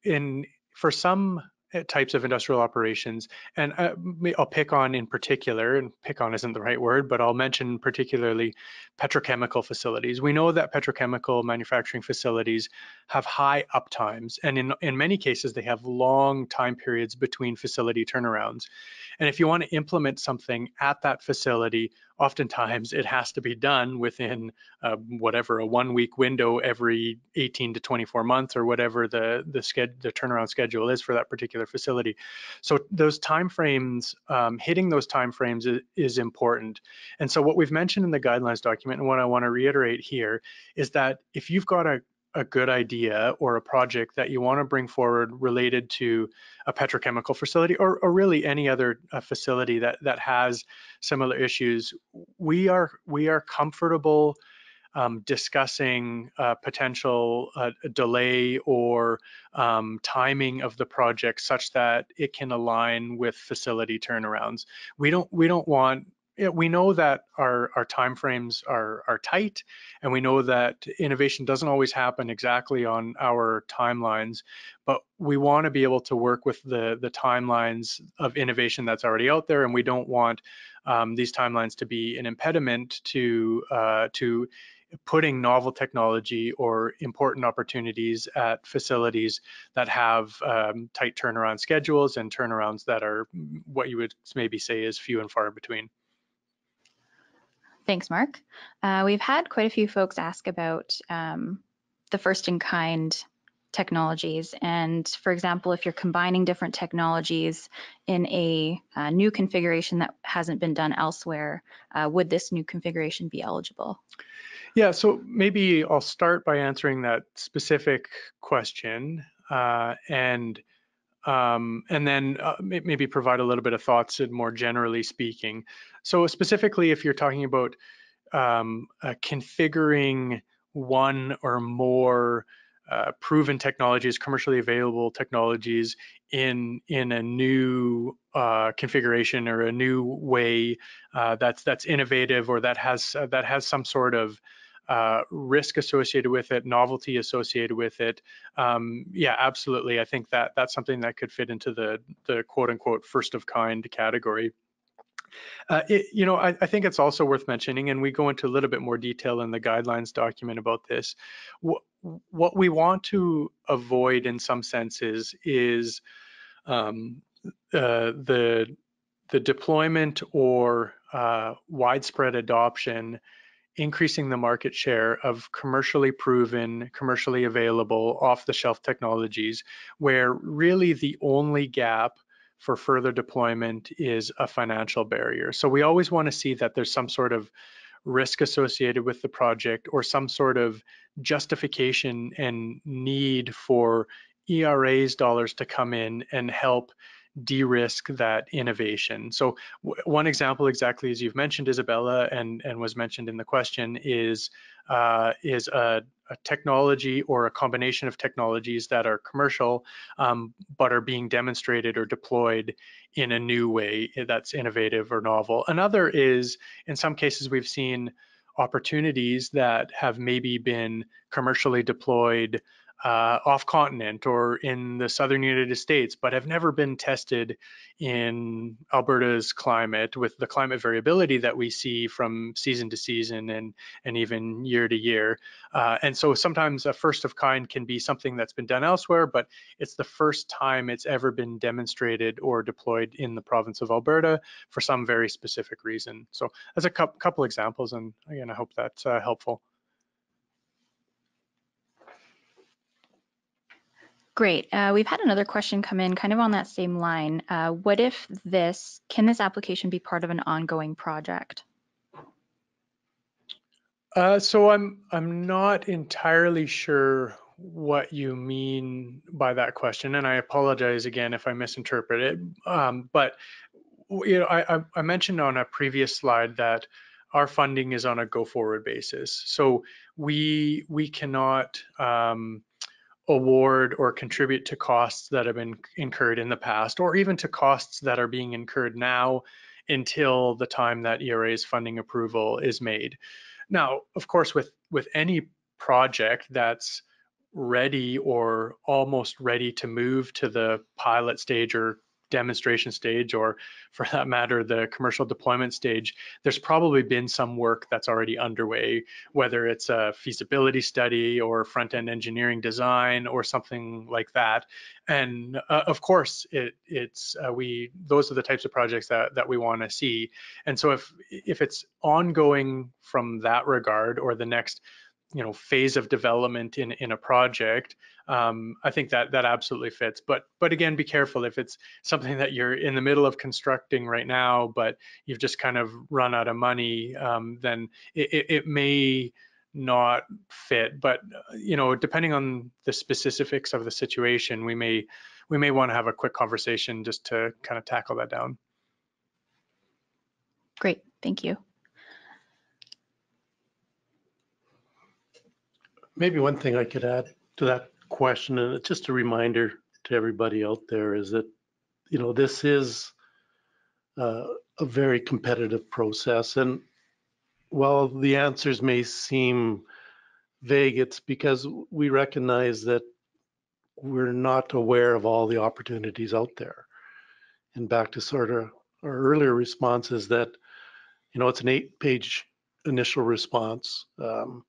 in for some types of industrial operations. And uh, I'll pick on in particular, and pick on isn't the right word, but I'll mention particularly petrochemical facilities. We know that petrochemical manufacturing facilities have high uptimes, and in, in many cases, they have long time periods between facility turnarounds. And if you want to implement something at that facility oftentimes it has to be done within uh, whatever a one week window every 18 to 24 months or whatever the the, sched- the turnaround schedule is for that particular facility. So those timeframes um, hitting those timeframes is, is important. And so what we've mentioned in the guidelines document and what i want to reiterate here is that if you've got a a good idea or a project that you want to bring forward related to a petrochemical facility or, or really any other uh, facility that that has similar issues, we are we are comfortable um, discussing uh, potential uh, delay or um, timing of the project such that it can align with facility turnarounds. We don't we don't want yeah, we know that our our timeframes are are tight, and we know that innovation doesn't always happen exactly on our timelines. But we want to be able to work with the the timelines of innovation that's already out there, and we don't want um, these timelines to be an impediment to uh, to putting novel technology or important opportunities at facilities that have um, tight turnaround schedules and turnarounds that are what you would maybe say is few and far between. Thanks, Mark. Uh, we've had quite a few folks ask about um, the first in kind technologies. And for example, if you're combining different technologies in a, a new configuration that hasn't been done elsewhere, uh, would this new configuration be eligible? Yeah, so maybe I'll start by answering that specific question. Uh, and um, and then uh, maybe provide a little bit of thoughts and more generally speaking. So specifically, if you're talking about um, uh, configuring one or more uh, proven technologies, commercially available technologies in in a new uh, configuration or a new way uh, that's that's innovative or that has uh, that has some sort of uh, risk associated with it, novelty associated with it. Um, yeah, absolutely. I think that that's something that could fit into the the quote unquote first of kind category. Uh, it, you know, I, I, think it's also worth mentioning, and we go into a little bit more detail in the guidelines document about this. What, what we want to avoid in some senses is um, uh, the the deployment or uh, widespread adoption increasing the market share of commercially proven, commercially available, off-the-shelf technologies, where really the only gap for further deployment is a financial barrier. So we always want to see that there's some sort of risk associated with the project or some sort of justification and need for ERA's dollars to come in and help de-risk that innovation. So one example, exactly as you've mentioned, Isabella, and, and was mentioned in the question, is uh, is a, a, technology or a combination of technologies that are commercial, um, but are being demonstrated or deployed in a new way that's innovative or novel. Another is, in some cases, we've seen opportunities that have maybe been commercially deployed uh, off continent or in the southern United States, but have never been tested in Alberta's climate with the climate variability that we see from season to season and, and even year to year. Uh, and so sometimes a first of kind can be something that's been done elsewhere, but it's the first time it's ever been demonstrated or deployed in the province of Alberta for some very specific reason. So that's a couple examples, and again, I hope that's uh, helpful. Great. Uh, we've had another question come in kind of on that same line. Uh, what if this, can this application be part of an ongoing project? Uh, so I'm I'm not entirely sure what you mean by that question, and I apologize again if I misinterpret it. Um, but you know, I, I mentioned on a previous slide that our funding is on a go forward basis. So we we cannot um, award or contribute to costs that have been incurred in the past, or even to costs that are being incurred now until the time that ERA's funding approval is made. Now, of course, with, with any project that's ready or almost ready to move to the pilot stage or demonstration stage or for that matter the commercial deployment stage there's probably been some work that's already underway whether it's a feasibility study or front end engineering design or something like that. And uh, of course it, it's uh, we those are the types of projects that that we want to see. And so if if it's ongoing from that regard or the next you know phase of development in in a project um, i think that that absolutely fits. But but again be careful if it's something that you're in the middle of constructing right now but you've just kind of run out of money um, then it, it, it, may not fit. But you know depending on the specifics of the situation we may we may want to have a quick conversation just to kind of tackle that down. Great. Thank you Maybe one thing I could add to that question, and it's just a reminder to everybody out there, is that, you know, this is uh, a very competitive process. And while the answers may seem vague, it's because we recognize that we're not aware of all the opportunities out there. And back to sort of our earlier responses that, you know, it's an eight page initial response. Um,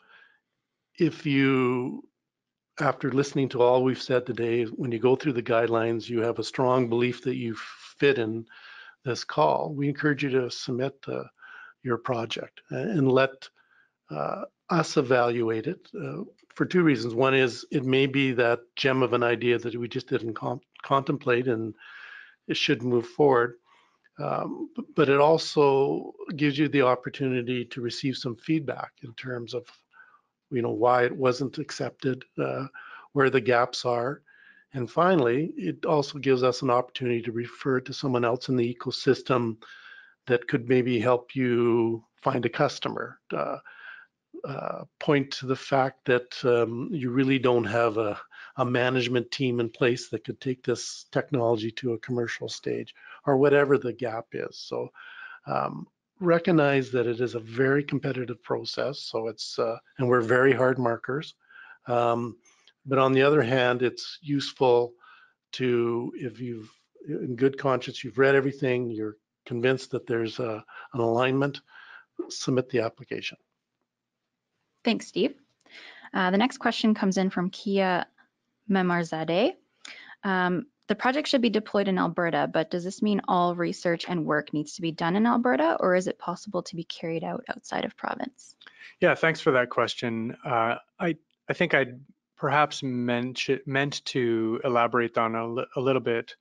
if you, after listening to all we've said today, when you go through the guidelines, you have a strong belief that you fit in this call, we encourage you to submit uh, your project and let uh, us evaluate it uh, for two reasons. One is it may be that gem of an idea that we just didn't contemplate and it should move forward. Um, but it also gives you the opportunity to receive some feedback in terms of you know, why it wasn't accepted, uh, where the gaps are. And finally, it also gives us an opportunity to refer to someone else in the ecosystem that could maybe help you find a customer. Uh, uh, point to the fact that um, you really don't have a, a, management team in place that could take this technology to a commercial stage or whatever the gap is. So um, recognize that it is a very competitive process. So it's, uh, and we're very hard markers. Um, but on the other hand, it's useful to, if you've, in good conscience, you've read everything, you're convinced that there's a, an alignment, submit the application. Thanks, Steve. Uh, the next question comes in from Kia Memarzadeh. Um, the project should be deployed in Alberta, but does this mean all research and work needs to be done in Alberta, or is it possible to be carried out outside of province? Yeah, thanks for that question. Uh, I I think I'd perhaps meant meant to elaborate on a, a little bit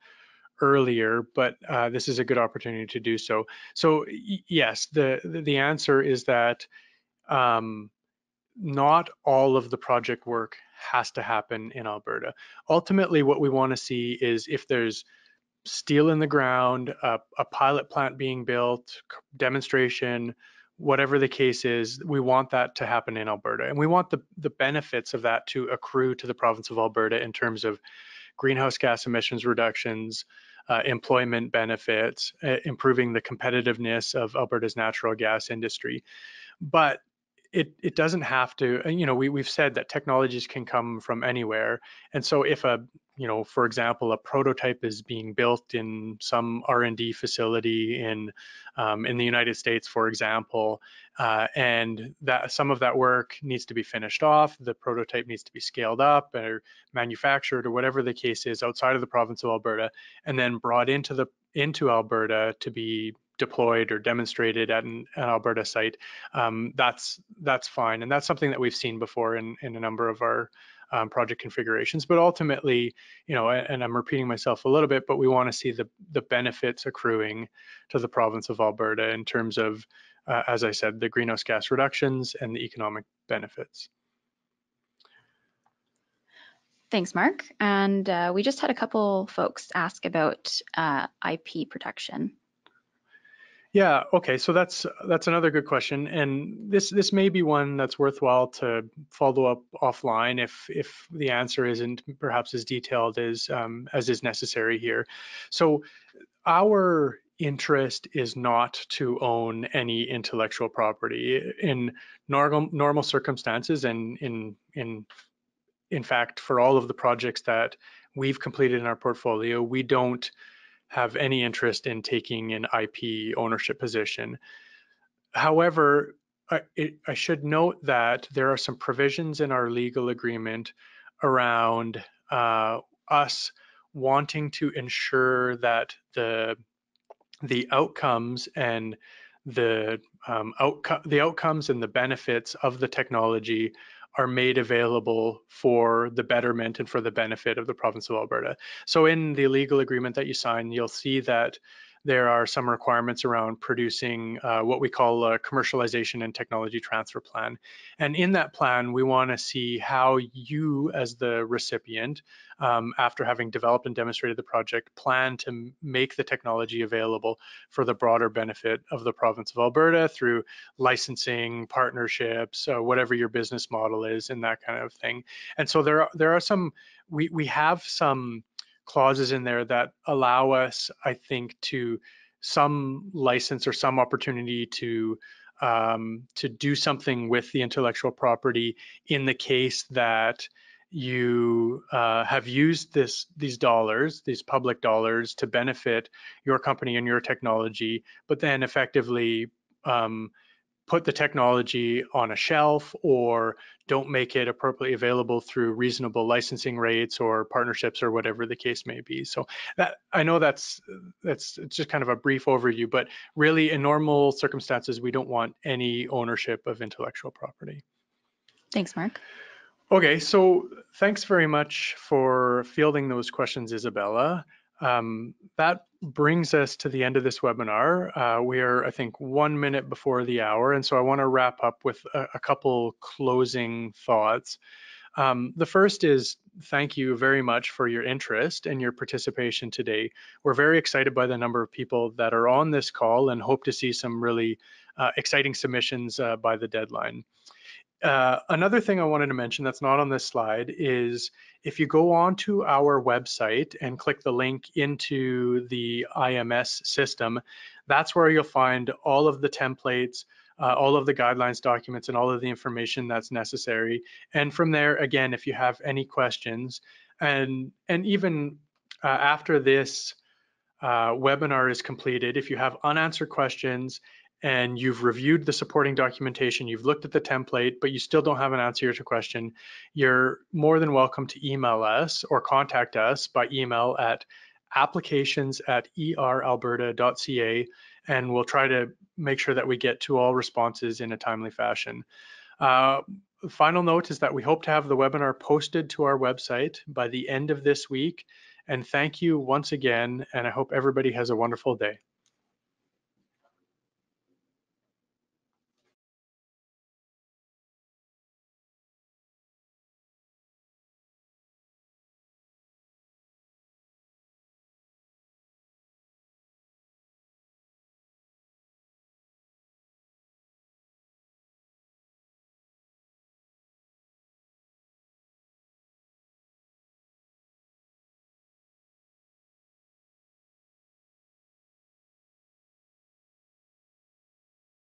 earlier, but uh, this is a good opportunity to do so. So yes, the the answer is that um, not all of the project work has to happen in Alberta. Ultimately, what we want to see is if there's steel in the ground, a, a pilot plant being built, demonstration, whatever the case is, we want that to happen in Alberta. And we want the, the benefits of that to accrue to the province of Alberta in terms of greenhouse gas emissions reductions, uh, employment benefits, uh, improving the competitiveness of Alberta's natural gas industry. But it it doesn't have to. You know, we we've said that technologies can come from anywhere, and so if a you know, for example, a prototype is being built in some R&D facility in um, in the United States, for example, uh, and that some of that work needs to be finished off. The prototype needs to be scaled up or manufactured or whatever the case is outside of the province of Alberta, and then brought into the into Alberta to be deployed or demonstrated at an, an Alberta site. Um, that's that's fine, and that's something that we've seen before in in a number of our um, project configurations. But ultimately, you know, and I'm repeating myself a little bit, but we want to see the the benefits accruing to the province of Alberta in terms of, uh, as I said, the greenhouse gas reductions and the economic benefits. Thanks, Mark. And uh, we just had a couple folks ask about uh, IP protection. Yeah, okay, so that's that's another good question, and this this may be one that's worthwhile to follow up offline if if the answer isn't perhaps as detailed as um, as is necessary here. So our interest is not to own any intellectual property in normal normal circumstances, and in in in fact for all of the projects that we've completed in our portfolio, we don't have any interest in taking an IP ownership position. However, I, it, I, should note that there are some provisions in our legal agreement around uh, us wanting to ensure that the the outcomes and the um, outcome the outcomes and the benefits of the technology are made available for the betterment and for the benefit of the province of Alberta. So in the legal agreement that you sign, you'll see that there are some requirements around producing uh, what we call a commercialization and technology transfer plan. And in that plan, we want to see how you, as the recipient, um, after having developed and demonstrated the project, plan to make the technology available for the broader benefit of the province of Alberta through licensing, partnerships, uh, whatever your business model is, and that kind of thing. And so there are, there are some, we, we have some clauses in there that allow us, I think, to some license or some opportunity to um, to do something with the intellectual property in the case that you uh, have used this these dollars, these public dollars, to benefit your company and your technology, but then effectively um, put the technology on a shelf or don't make it appropriately available through reasonable licensing rates or partnerships or whatever the case may be. So that I know that's that's just kind of a brief overview, but really in normal circumstances, we don't want any ownership of intellectual property. Thanks, Mark. Okay, so thanks very much for fielding those questions, Isabella. Um, that brings us to the end of this webinar. Uh, we are, I think, one minute before the hour, and so I want to wrap up with a, a couple closing thoughts. Um, the first is thank you very much for your interest and your participation today. We're very excited by the number of people that are on this call and hope to see some really uh, exciting submissions uh, by the deadline. Uh, another thing I wanted to mention that's not on this slide is if you go onto our website and click the link into the IMS system, that's where you'll find all of the templates, uh, all of the guidelines documents, and all of the information that's necessary. And from there, again, if you have any questions, and and even uh, after this uh, webinar is completed, if you have unanswered questions and you've reviewed the supporting documentation, you've looked at the template, but you still don't have an answer to your question, you're more than welcome to email us or contact us by email at applications at eralberta.ca, and we'll try to make sure that we get to all responses in a timely fashion. Uh, final note is that we hope to have the webinar posted to our website by the end of this week. And thank you once again, and I hope everybody has a wonderful day.